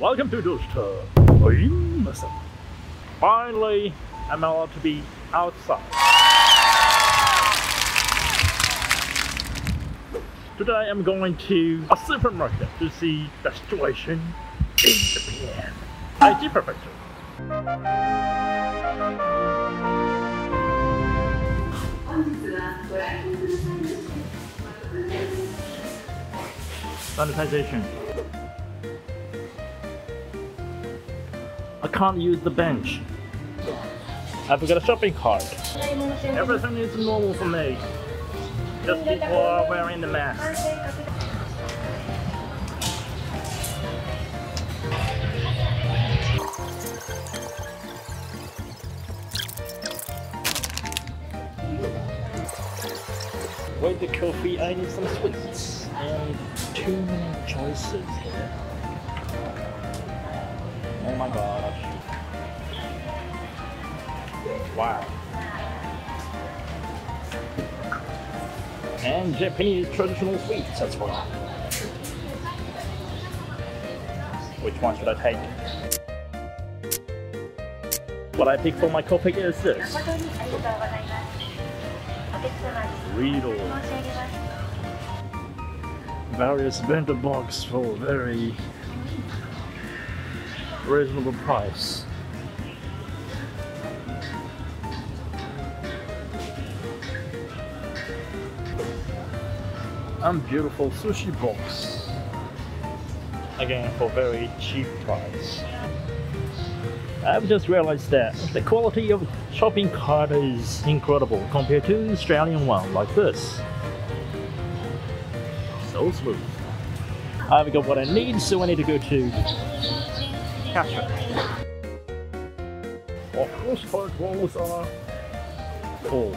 Welcome to Doorsta. Awesome. Finally, I'm allowed to be outside. Today I'm going to a supermarket to see the situation in Japan. Aichi Prefecture. Sanitization. I can't use the bench. I've got a shopping cart. Everything is normal for me. Just people are wearing the mask. Wait the coffee, I need some sweets. And too many choices here. Oh my gosh. Wow. And Japanese traditional sweets as well. Which one should I take? What I pick for my coffee is this. Riedel. Various bento box for very reasonable price. And beautiful sushi box. Again for very cheap price. I've just realized that the quality of shopping cart is incredible compared to Australian one like this. So smooth. I've got what I need, so I need to go to cash. Of course, cart walls are full.